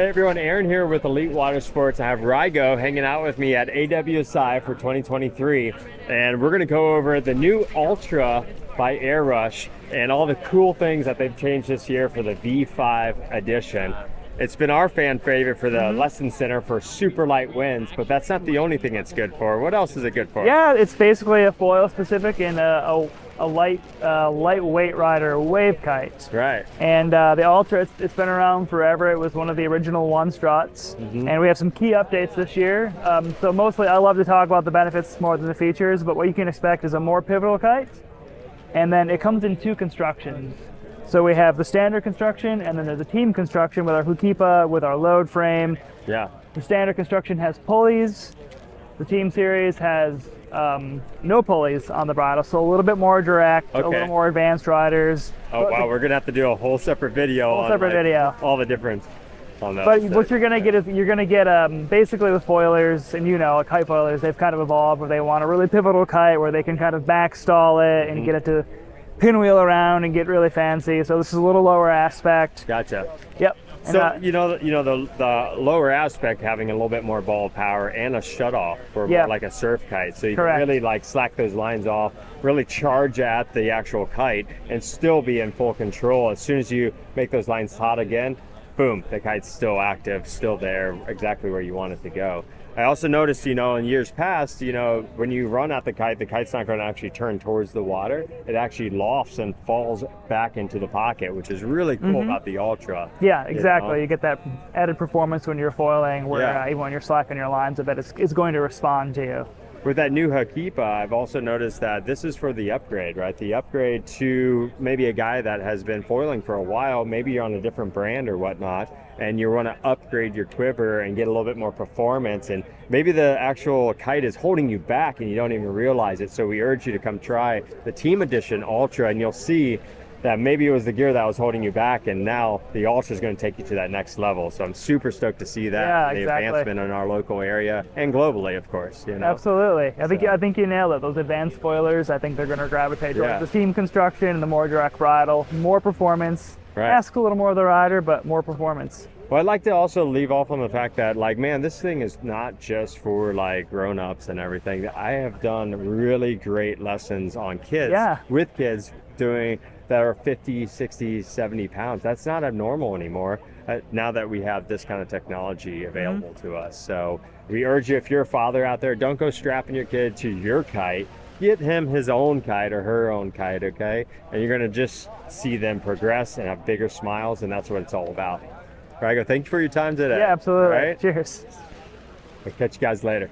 Hey everyone, Aaron here with Elite Water Sports. I have RyGo hanging out with me at AWSI for 2023, and we're gonna go over the new Ultra by Airush and all the cool things that they've changed this year for the V5 edition. It's been our fan favorite for the Mm-hmm. lesson center for super light winds, but that's not the only thing it's good for. What else is it good for? Yeah, it's basically a foil specific and a, a, a light, uh, lightweight rider wave kite. Right. And uh, the Ultra, it's, it's been around forever. It was one of the original one struts. Mm-hmm. And we have some key updates this year. Um, so mostly I love to talk about the benefits more than the features, but what you can expect is a more pivotal kite. And then it comes in two constructions. So we have the standard construction, and then there's a team construction with our Hukipa, with our load frame. Yeah. The standard construction has pulleys. The team series has um, no pulleys on the bridle, so a little bit more direct, a little more advanced riders. Oh But wow, the- we're gonna have to do a whole separate video Whole on separate like, video. all the difference on that. But what you're gonna get is you're gonna get um, basically with foilers, and you know, kite foilers, they've kind of evolved where they want a really pivotal kite where they can kind of backstall it and get it to pinwheel around and get really fancy. So this is a little lower aspect. Gotcha. Yep. And, So uh, you know, you know the the lower aspect having a little bit more ball power and a shut off for Yeah. like a surf kite, so you Correct. can really like slack those lines off, really charge at the actual kite, and still be in full control. As soon as you make those lines hot again, boom, the kite's still active, still there, exactly where you want it to go. I also noticed, you know, in years past, you know, when you run at the kite, the kite's not going to actually turn towards the water. It actually lofts and falls back into the pocket, which is really cool about the Ultra. Yeah, you exactly. know? You get that added performance when you're foiling, where Yeah. uh, even when you're slacking your lines a bit, it's, it's going to respond to you. With that new Hakipa, I've also noticed that this is for the upgrade, right? The upgrade to maybe a guy that has been foiling for a while, maybe you're on a different brand or whatnot, and you want to upgrade your quiver and get a little bit more performance. And maybe the actual kite is holding you back and you don't even realize it. So we urge you to come try the Team Edition Ultra, and you'll see that maybe it was the gear that was holding you back, and now the Ultra is going to take you to that next level. So I'm super stoked to see that Yeah, the exactly. advancement in our local area and globally, of course. You know? Absolutely. I think So- I think you nailed it. Those advanced spoilers, I think they're going to gravitate towards Yeah. the team construction and the more direct bridle, more performance. Right. Ask a little more of the rider, but more performance. Well, I'd like to also leave off on the fact that, like, man, this thing is not just for like grown-ups and everything. I have done really great lessons on kids Yeah. with kids doing that are 50, 60, 70 pounds. That's not abnormal anymore uh, now that we have this kind of technology available to us. So we urge you, if you're a father out there, don't go strapping your kid to your kite. Get him his own kite or her own kite, okay? And you're gonna just see them progress and have bigger smiles, and that's what it's all about. RyGo, thank you for your time today. Yeah, absolutely. All right? Cheers. We'll catch you guys later.